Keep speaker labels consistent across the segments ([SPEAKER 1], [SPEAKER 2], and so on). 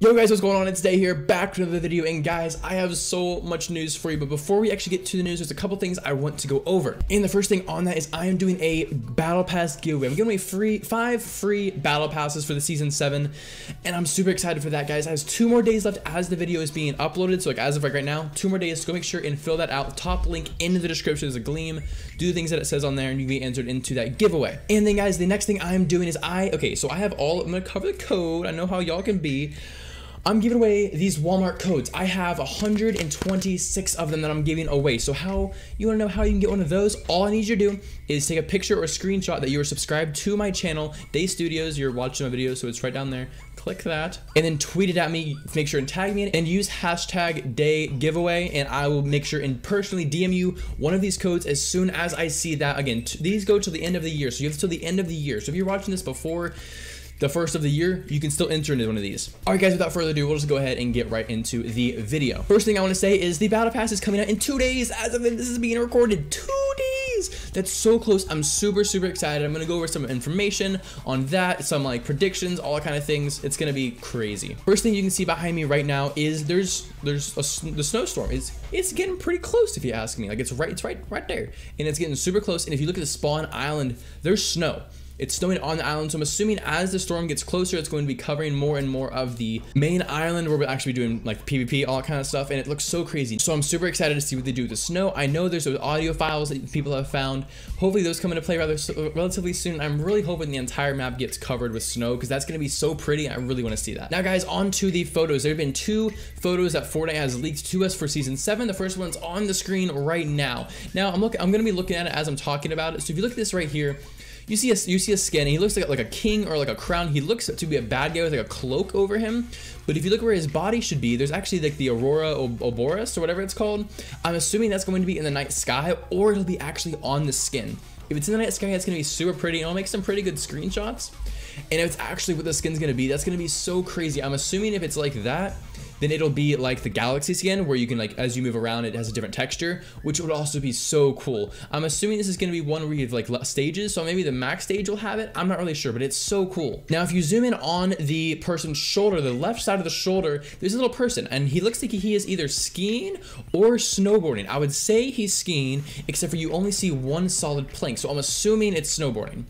[SPEAKER 1] Yo guys, what's going on? It's Day here, back to another video, and guys, I have so much news for you, but before we actually get to the news, there's a couple things I want to go over. And the first thing on that is I am doing a Battle Pass giveaway. I'm giving away free, five free Battle Passes for the Season 7, and I'm super excited for that, guys. I have two more days left as the video is being uploaded, so like as of like right now, two more days, so go make sure and fill that out. Top link in the description is a Gleam. Do the things that it says on there, and you can be entered into that giveaway. And then guys, the next thing I'm doing is I, okay, so I have all, I'm gonna cover the code. I know how y'all can be. I'm giving away these Walmart codes. I have 126 of them that I'm giving away. So how you want to know how you can get one of those? All I need you to do is take a picture or a screenshot that you are subscribed to my channel, Day Studios. You're watching my video, so it's right down there. Click that and then tweet it at me. Make sure and tag me in and use hashtag day giveaway and I will make sure and personally DM you one of these codes as soon as I see that. Again, these go till the end of the year. So you have till the end of the year. So if you're watching this before the first of the year, you can still enter into one of these. All right, guys, without further ado, we'll just go ahead and get right into the video. First thing I want to say is the Battle Pass is coming out in two days as of this is being recorded. Two days! That's so close. I'm super, super excited. I'm going to go over some information on that, some like predictions, all kind of things. It's going to be crazy. First thing you can see behind me right now is there's there's a, the snowstorm. It's, it's getting pretty close if you ask me. Like it's right, it's right, right there. And it's getting super close. And if you look at the spawn island, there's snow. It's snowing on the island, so I'm assuming as the storm gets closer, it's going to be covering more and more of the main island where we'll actually be doing like PvP, all that kind of stuff, and it looks so crazy. So I'm super excited to see what they do with the snow. I know there's those audio files that people have found. Hopefully those come into play rather relatively soon. I'm really hoping the entire map gets covered with snow because that's going to be so pretty. I really want to see that. Now guys, on to the photos. There have been two photos that Fortnite has leaked to us for season seven. The first one's on the screen right now. Now I'm looking, I'm going to be looking at it as I'm talking about it. So if you look at this right here, you see a you see a skin. He looks like like a king or like a crown. He looks to be a bad guy with like a cloak over him. But if you look where his body should be, there's actually like the Aurora Oboris or whatever it's called. I'm assuming that's going to be in the night sky or it'll be actually on the skin. If it's in the night sky, it's going to be super pretty and I'll make some pretty good screenshots. And if it's actually what the skin's going to be, that's going to be so crazy. I'm assuming if it's like that, then it'll be like the galaxy skin where you can like as you move around it has a different texture which would also be so cool. I'm assuming this is going to be one where you have like stages so maybe the max stage will have it. I'm not really sure but it's so cool. Now if you zoom in on the person's shoulder the left side of the shoulder there's a little person and he looks like he is either skiing or snowboarding. I would say he's skiing except for you only see one solid plank so i'm assuming it's snowboarding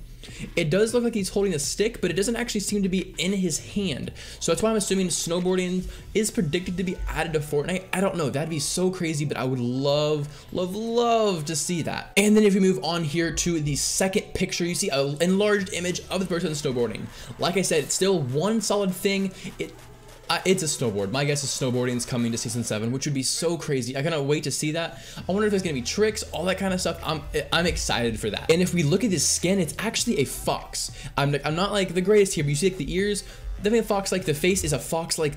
[SPEAKER 1] it does look like he's holding a stick, but it doesn't actually seem to be in his hand. So that's why I'm assuming snowboarding is predicted to be added to Fortnite. I don't know. That'd be so crazy, but I would love, love, love to see that. And then if you move on here to the second picture, you see an enlarged image of the person snowboarding. Like I said, it's still one solid thing. It uh, it's a snowboard. My guess is snowboarding is coming to season seven, which would be so crazy. I cannot wait to see that. I wonder if there's gonna be tricks, all that kind of stuff. I'm I'm excited for that. And if we look at this skin, it's actually a fox. I'm I'm not like the greatest here, but you see like the ears. Definitely a fox like the face is a fox like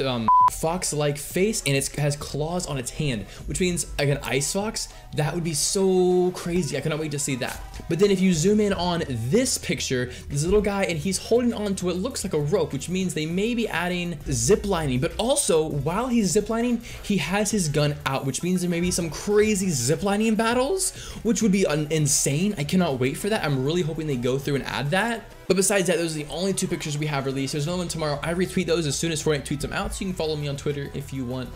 [SPEAKER 1] um fox-like face and it has claws on its hand, which means like an ice fox, that would be so crazy. I cannot wait to see that. But then if you zoom in on this picture, this little guy and he's holding on to what looks like a rope, which means they may be adding zip lining, but also while he's zip lining, he has his gun out, which means there may be some crazy zip lining battles, which would be insane. I cannot wait for that. I'm really hoping they go through and add that. But besides that, those are the only two pictures we have released. There's another one tomorrow. I retweet those as soon as Fortnite tweets them out, so you can follow me on Twitter if you want.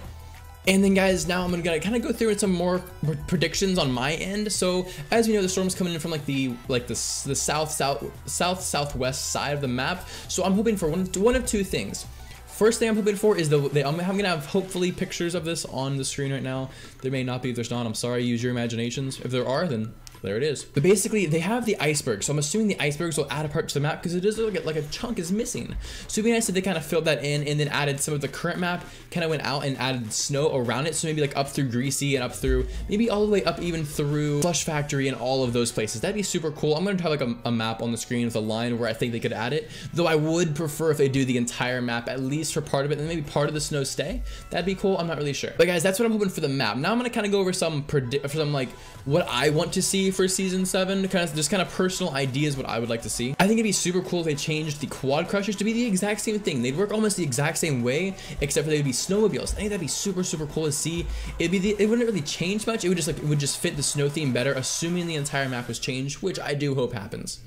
[SPEAKER 1] And then guys, now I'm gonna kind of go through some more predictions on my end. So as we know, the storm's coming in from like the like the, the south, south, south, southwest side of the map. So I'm hoping for one, one of two things. First thing I'm hoping for is the, the I'm, I'm, gonna have hopefully pictures of this on the screen right now. There may not be, if there's not, I'm sorry, use your imaginations. If there are, then there it is. But basically, they have the iceberg, so I'm assuming the icebergs will add a part to the map because it does look like, like a chunk is missing. So it'd be nice if they kind of filled that in and then added some of the current map, kind of went out and added snow around it. So maybe like up through Greasy and up through, maybe all the way up even through Flush Factory and all of those places. That'd be super cool. I'm gonna have like a, a map on the screen with a line where I think they could add it. Though I would prefer if they do the entire map, at least for part of it, and maybe part of the snow stay. That'd be cool. I'm not really sure. But guys, that's what I'm hoping for the map. Now I'm gonna kind of go over some for some like what I want to see for season seven kind of just kind of personal ideas what I would like to see. I think it'd be super cool if they changed the quad crushers to be the exact same thing. They'd work almost the exact same way, except for they'd be snowmobiles. I think that'd be super, super cool to see. It'd be the, it wouldn't really change much. It would just like, it would just fit the snow theme better, assuming the entire map was changed, which I do hope happens.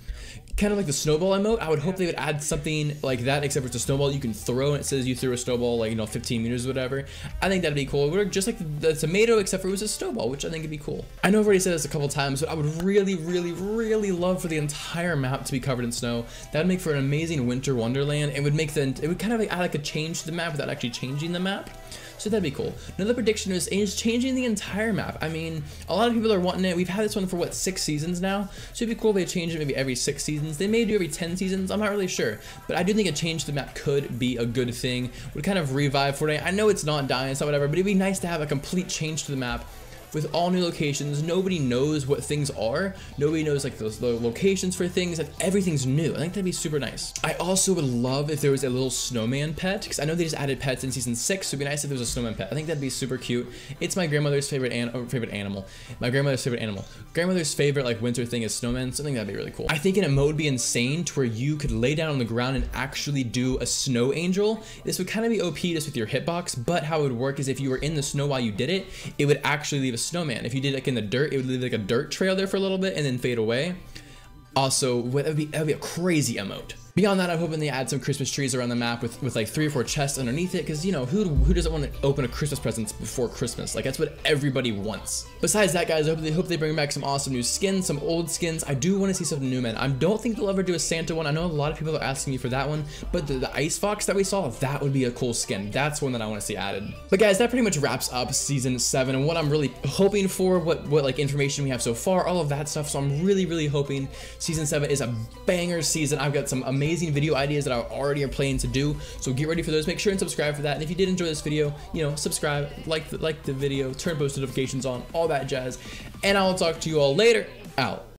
[SPEAKER 1] Kind of like the snowball emote. I would hope they would add something like that, except for it's a snowball you can throw and it says you threw a snowball like you know 15 meters or whatever. I think that'd be cool. It would just like the, the tomato, except for it was a snowball, which I think would be cool. I know I've already said this a couple times, but I would really, really, really love for the entire map to be covered in snow. That would make for an amazing winter wonderland. It would make the it would kind of like add like a change to the map without actually changing the map. So that'd be cool. Another prediction is, changing the entire map. I mean, a lot of people are wanting it. We've had this one for what, six seasons now? So it'd be cool if they change it maybe every six seasons. They may do every 10 seasons. I'm not really sure. But I do think a change to the map could be a good thing. Would kind of revive Fortnite. I know it's not dying, not whatever, but it'd be nice to have a complete change to the map with all new locations. Nobody knows what things are. Nobody knows like those the locations for things. Like everything's new. I think that'd be super nice. I also would love if there was a little snowman pet because I know they just added pets in season six. So it'd be nice if there was a snowman pet. I think that'd be super cute. It's my grandmother's favorite an favorite animal. My grandmother's favorite animal. Grandmother's favorite like winter thing is snowmen. So I think that'd be really cool. I think in a mode would be insane to where you could lay down on the ground and actually do a snow angel. This would kind of be OP just with your hitbox, but how it would work is if you were in the snow while you did it, it would actually leave a snowman. If you did like in the dirt, it would leave like a dirt trail there for a little bit and then fade away. Also, that would be, that would be a crazy emote. Beyond that, I'm hoping they add some Christmas trees around the map with, with like three or four chests underneath it, because you know, who, who doesn't want to open a Christmas presents before Christmas? Like that's what everybody wants. Besides that, guys, I hope they hope they bring back some awesome new skins, some old skins. I do want to see something new, man. I don't think they'll ever do a Santa one. I know a lot of people are asking me for that one, but the, the Ice Fox that we saw, that would be a cool skin. That's one that I want to see added. But guys, that pretty much wraps up season seven and what I'm really hoping for, what, what like information we have so far, all of that stuff. So I'm really, really hoping season seven is a banger season. I've got some amazing video ideas that I already are planning to do. So get ready for those. Make sure and subscribe for that. And if you did enjoy this video, you know, subscribe, like the, like the video, turn post notifications on, all that jazz. And I will talk to you all later. Out.